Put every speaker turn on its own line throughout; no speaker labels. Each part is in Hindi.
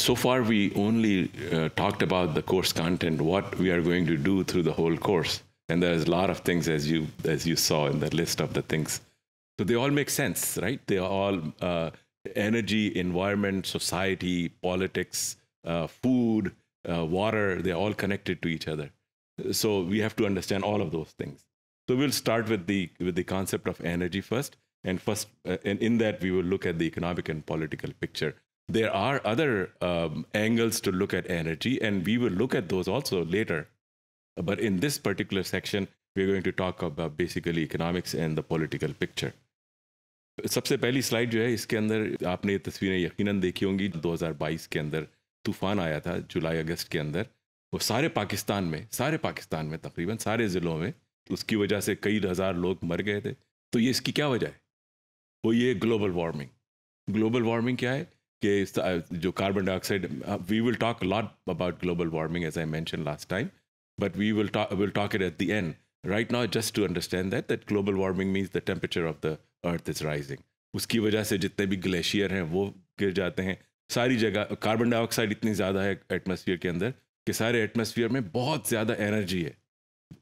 so far we only uh, talked about the course content, what we are going to do through the whole course. And there's a lot of things as you as you saw in the list of the things. So they all make sense, right? They are all uh, energy, environment, society, politics, uh, food, uh, water. They're all connected to each other. So we have to understand all of those things. So we'll start with the with the concept of energy first, and first, uh, and in that we will look at the economic and political picture there are other um, angles to look at energy, and we will look at those also later. But in this particular section, we're going to talk about basically economics and the political picture. सबसे पहली स्लाइड जो है इसके अंदर आपने तस्वीरें यकीनन देखी होंगी 2022 के अंदर तूफ़ान आया था जुलाई अगस्त के अंदर वो सारे पाकिस्तान में सारे पाकिस्तान में तकरीबन सारे ज़िलों में उसकी वजह से कई हज़ार लोग मर गए थे तो ये इसकी क्या वजह है वो ये ग्लोबल वार्मिंग ग्लोबल वार्मिंग क्या है कि जो carbon dioxide we will talk lot about global warming as I mention last time we will talk will talk it at the end. Right now, just to understand that that global warming means the temperature of the earth is rising. उसकी वजह से जितने भी ग्लेशियर हैं वो गिर जाते हैं सारी जगह कार्बन डाइऑक्साइड इतनी ज़्यादा है एटमोसफियर के अंदर कि सारे एटमोसफियर में बहुत ज़्यादा एनर्जी है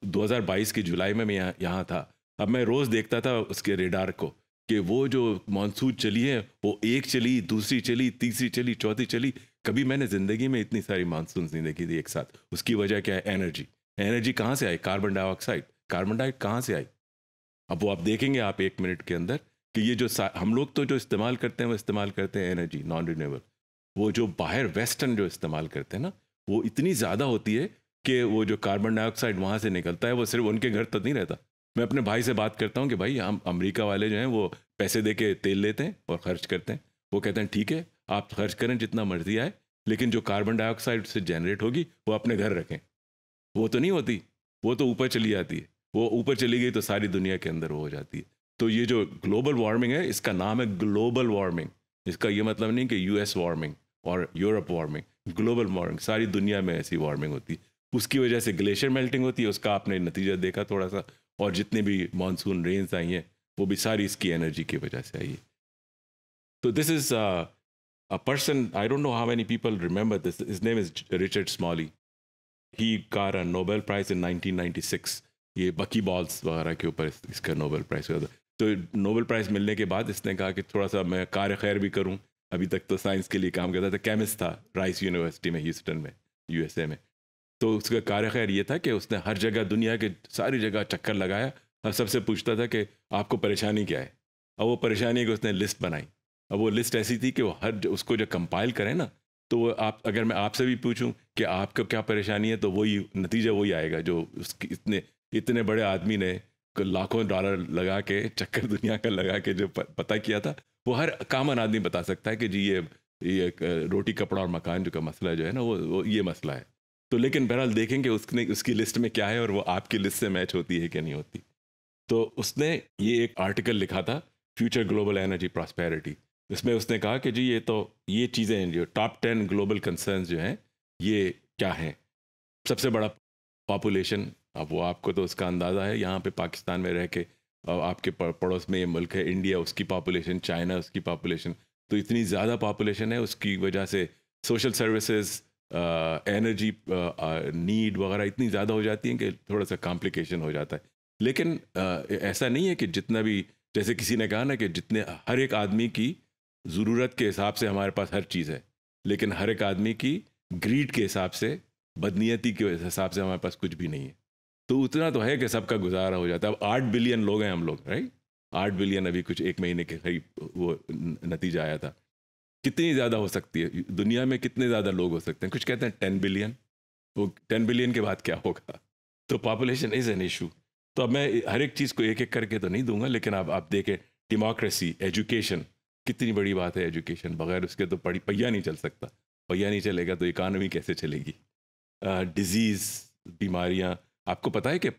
2022 की जुलाई में मैं यहाँ यहाँ था अब मैं रोज़ देखता था उसके रेडार को कि वो जो मानसून चली है, वो एक चली, दूसरी चली, तीसरी चली, चौथी चली, कभी मैंने ज़िंदगी में इतनी सारी मानसून नहीं देखी थी एक साथ। उसकी वजह क्या है? एनर्जी एनर्जी कहाँ से आई? कार्बन डाइऑक्साइड कार्बन डाइऑक्साइड कहाँ से आई? अब वो आप देखेंगे आप एक मिनट के अंदर कि ये जो हम लोग तो जो इस्तेमाल करते हैं, वो इस्तेमाल करते हैं एनर्जी नॉन रिन्यूएबल वो जो बाहर वेस्टर्न जो इस्तेमाल करते हैं ना, वो इतनी ज़्यादा होती है कि वो जो कार्बन डाइऑक्साइड वहाँ से निकलता है, वो सिर्फ़ उनके घर तक नहीं रहता। मैं अपने भाई से बात करता हूँ कि भाई, हम अमेरिका वाले जो हैं, वो पैसे दे के तेल लेते हैं और खर्च करते हैं। वो कहते हैं, ठीक है, आप खर्च करें जितना मर्ज़ी आए, लेकिन जो कार्बन डाइऑक्साइड से जनरेट होगी, वो अपने घर रखें। वो तो नहीं होती, वो तो ऊपर चली जाती है। वो ऊपर चली गई तो सारी दुनिया के अंदर वो हो जाती है। तो ये जो ग्लोबल वार्मिंग है, इसका नाम है ग्लोबल वार्मिंग इसका ये मतलब नहीं कि यूएस वार्मिंग और यूरोप वार्मिंग ग्लोबल वार्मिंग सारी दुनिया में ऐसी वार्मिंग होती है। उसकी वजह से ग्लेशियर मेल्टिंग होती है, उसका आपने नतीजा देखा थोड़ा सा। और जितने भी मानसून रेंज आई हैं, वो भी सारी इसकी एनर्जी की वजह से आई है। तो this is a person I don't know how many people remember this is name is Richard Smalley he car a Nobel prize in 1996 ये बकी बॉल्स वगैरह के ऊपर इसका नोबेल प्राइज हुआ था। तो नोबेल प्राइज़ मिलने के बाद इसने कहा कि थोड़ा सा मैं कार्य खैर भी करूँ। अभी तक तो साइंस के लिए काम करता था। केमिस्ट था राइस यूनिवर्सिटी में ह्यूस्टन में यूएसए में। तो उसका कार्य खैर ये था कि उसने हर जगह दुनिया के सारी जगह चक्कर लगाया और सबसे पूछता था कि आपको परेशानी क्या है? अब वो परेशानी की उसने लिस्ट बनाई। अब वो लिस्ट ऐसी थी कि वो हर उसको जो कंपाइल करें ना तो वो आप अगर मैं आपसे भी पूछूँ कि आपको क्या परेशानी है तो वही नतीजा वही आएगा जो उसकी इतने इतने बड़े आदमी ने लाखों डॉलर लगा के चक्कर दुनिया का लगा के जो पता किया था वो हर कामन आदमी बता सकता है कि जी ये ये रोटी कपड़ा और मकान जो का मसला जो है ना वो, वो ये मसला है। तो लेकिन बहरहाल देखेंगे उसने, उसकी लिस्ट में क्या है और वो आपकी लिस्ट से मैच होती है कि नहीं होती। तो उसने ये एक आर्टिकल लिखा था, फ्यूचर ग्लोबल एनर्जी प्रॉस्पेरिटी। इसमें उसने कहा कि जी, ये तो ये चीज़ें जो टॉप टेन ग्लोबल कंसर्न जो हैं, ये क्या हैं? सबसे बड़ा पॉपुलेशन, अब वो आपको तो उसका अंदाज़ा है, यहाँ पे पाकिस्तान में रह के और आपके पड़ोस में ये मुल्क है, इंडिया, उसकी पॉपुलेशन, चाइना, उसकी पॉपुलेशन। तो इतनी ज़्यादा पॉपुलेशन है, उसकी वजह से सोशल सर्विसेज़ एनर्जी नीड वगैरह इतनी ज़्यादा हो जाती है कि थोड़ा सा कॉम्प्लिकेशन हो जाता है। लेकिन ऐसा नहीं है कि जितना भी, जैसे किसी ने कहा ना कि जितने, हर एक आदमी की ज़रूरत के हिसाब से हमारे पास हर चीज़ है, लेकिन हर एक आदमी की ग्रीड के हिसाब से, बदनीयती के हिसाब से हमारे पास कुछ भी नहीं है। तो उतना तो है कि सबका गुजारा हो जाता है। अब आठ बिलियन लोग हैं हम लोग राइट आठ बिलियन अभी कुछ एक महीने के करीब वो नतीजा आया था। कितनी ज़्यादा हो सकती है? दुनिया में कितने ज़्यादा लोग हो सकते हैं? कुछ कहते हैं टेन बिलियन वो टेन बिलियन के बाद क्या होगा? तो पॉपुलेशन इज़ एन इशू तो अब मैं हर एक चीज़ को एक एक करके तो नहीं दूँगा लेकिन आप आप देखें डेमोक्रेसी एजुकेशन कितनी बड़ी बात है एजुकेशन बगैर उसके तो पड़ी पहिया नहीं चल सकता। पहिया नहीं चलेगा तो इकानमी कैसे चलेगी? डिज़ीज़ बीमारियाँ। आपको पता है कि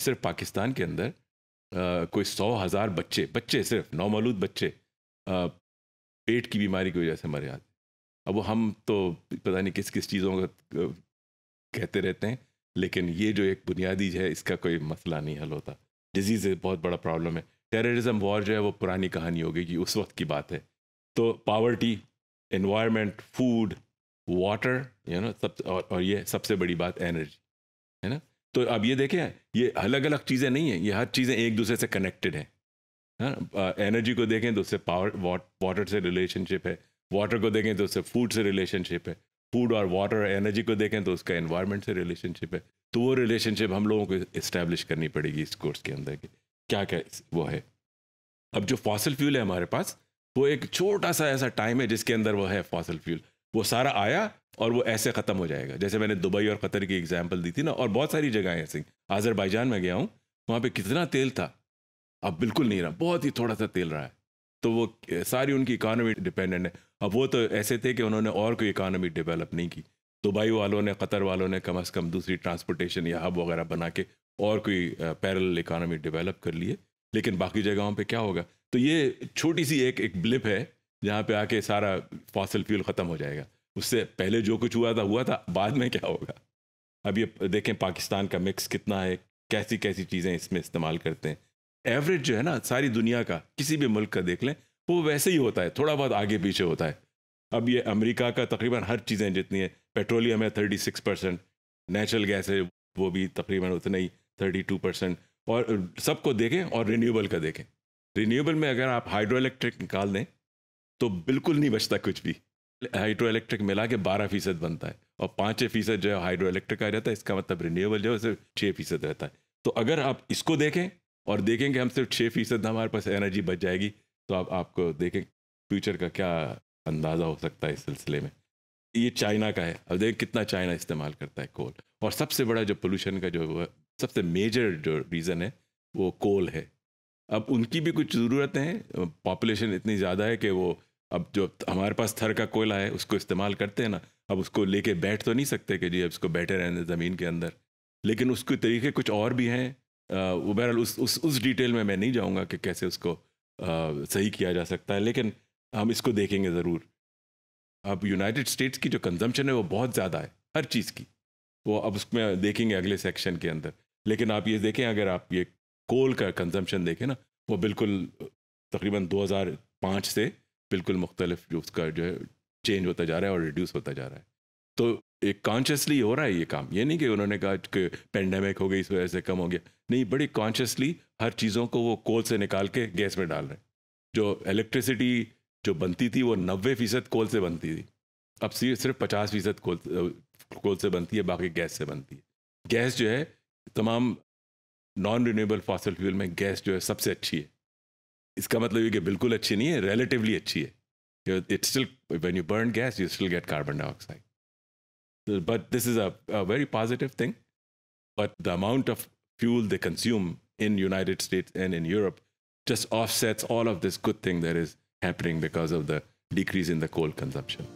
सिर्फ़ पाकिस्तान के अंदर आ, कोई सौ हज़ार बच्चे बच्चे सिर्फ़ नौमलूद बच्चे पेट की बीमारी की वजह से मर जाते अब वो हम तो पता नहीं किस किस चीज़ों का कहते रहते हैं लेकिन ये जो एक बुनियादी है इसका कोई मसला नहीं हल होता। डिज़ीज़ बहुत बड़ा प्रॉब्लम है। टेररिज्म वॉर जो है वो पुरानी कहानी हो गई कि उस वक्त की बात है। तो poverty environment food water you know सब और, और ये सबसे बड़ी बात एनर्जी है ना? तो अब ये देखें ये अलग अलग चीज़ें नहीं हैं ये हर चीज़ें एक दूसरे से कनेक्टेड हैं। एनर्जी को देखें तो उससे पावर वाटर से रिलेशनशिप है। वाटर को देखें तो उससे फ़ूड से रिलेशनशिप है। फ़ूड और वाटर एनर्जी को देखें तो उसका एनवायरनमेंट से रिलेशनशिप है। तो वो रिलेशनशिप हम लोगों को इस्टेब्लिश करनी पड़ेगी इस कोर्स के अंदर के क्या क्या वो है। अब जो फॉसल फ्यूल है हमारे पास, वो एक छोटा सा ऐसा टाइम है जिसके अंदर वो है फॉसल फ्यूल वो सारा आया और वो ऐसे ख़त्म हो जाएगा। जैसे मैंने दुबई और कतर की एग्ज़ाम्पल दी थी ना, और बहुत सारी जगह ऐसी। आज़रबाईजान में गया हूँ, वहाँ पर कितना तेल था? अब बिल्कुल नहीं रहा। बहुत ही थोड़ा सा तेल रहा है। तो वो सारी उनकी इकानमी डिपेंडेंट है। अब वो तो ऐसे थे कि उन्होंने और कोई इकानमी डेवलप नहीं की। दुबई वालों ने, कतर वालों ने कम अज़ कम दूसरी ट्रांसपोर्टेशन या हब वगैरह बना के और कोई पैरल इकानमी डेवलप कर लिए। लेकिन बाकी जगहों पे क्या होगा? तो ये छोटी सी एक एक ब्लिप है, जहाँ पे आके सारा फॉसल फ्यूल ख़त्म हो जाएगा। उससे पहले जो कुछ हुआ था हुआ था, बाद में क्या होगा? अब ये, देखें, पाकिस्तान का मिक्स कितना है कैसी कैसी चीज़ें इसमें इस्तेमाल करते हैं। एवरेज जो है ना, सारी दुनिया का, किसी भी मुल्क का देख लें, वो वैसे ही होता है, थोड़ा बहुत आगे पीछे होता है। अब ये अमेरिका का तकरीबन हर चीज़ें जितनी है, पेट्रोलियम है thirty six percent, natural gas है वो भी तकरीबन उतना ही, थर्टी टू परसेंट, और सबको देखें और रिन्यूएबल का देखें। रिन्यूएबल में अगर आप हाइड्रो इलेक्ट्रिक निकाल दें तो बिल्कुल नहीं बचता कुछ भी। हाइड्रो इलेक्ट्रिक मिला के बारह फ़ीसद बनता है, और पाँच फ़ीसद जो है हाइड्रो इलेक्ट्रिक आ जाता है, इसका मतलब रिन्यूएबल जो है, सिर्फ़ छः फ़ीसद रहता है। तो अगर आप इसको देखें और देखें कि हम सिर्फ़ छः फ़ीसद हमारे पास एनर्जी बच जाएगी तो आप, आपको देखें फ्यूचर का क्या अंदाज़ा हो सकता है इस सिलसिले में। ये चाइना का है। अब देखें कितना चाइना इस्तेमाल करता है कोल और सबसे बड़ा जो पोल्यूशन का जो सबसे मेजर जो रीज़न है, वो कोल है। अब उनकी भी कुछ ज़रूरतें हैं। पॉपुलेशन इतनी ज़्यादा है कि वो अब जो हमारे पास थर का कोयला है, उसको इस्तेमाल करते हैं ना, अब उसको लेके बैठ तो नहीं सकते कि जी, अब उसको बैठे रहने ज़मीन के अंदर। लेकिन उसके तरीके कुछ और भी हैं। वो बहरहाल उस उस उस डिटेल में मैं नहीं जाऊँगा कि कैसे उसको सही किया जा सकता है, लेकिन हम इसको देखेंगे ज़रूर। अब यूनाइटेड स्टेट्स की जो कंजम्पशन है वो बहुत ज़्यादा है, हर चीज़ की। वो अब उसमें देखेंगे अगले सेक्शन के अंदर। लेकिन आप ये देखें, अगर आप ये कोल का कंजम्पशन देखें ना, वो बिल्कुल, तकरीबन 2005 से बिल्कुल मुख्तलिफ़ जो उसका जो है चेंज होता जा रहा है और रिड्यूस होता जा रहा है। तो एक कॉन्शियसली हो रहा है ये काम। ये नहीं कि उन्होंने कहा कि पेंडेमिक हो गई, इस वजह से कम हो गया। नहीं, बड़ी कॉन्शियसली हर चीज़ों को वो कोल से निकाल के गैस में डाल रहे हैं। जो इलेक्ट्रिसिटी जो बनती थी, वो नब्बे फ़ीसद कोल से बनती थी। अब सिर्फ़ पचास फ़ीसद कोल कोल से बनती है, बाकी गैस से बनती है। गैस जो है, तमाम नॉन रिन्यूएबल फॉसल फ्यूल में गैस जो है, सबसे अच्छी है। इसका मतलब ये कि बिल्कुल अच्छी नहीं है रिलेटिवली अच्छी है। It's still when you burn gas you still get carbon dioxide but this is a, a, very positive thing. But the amount of fuel they consume in united states and in europe just offsets all of this good thing that is happening because of the decrease in the coal consumption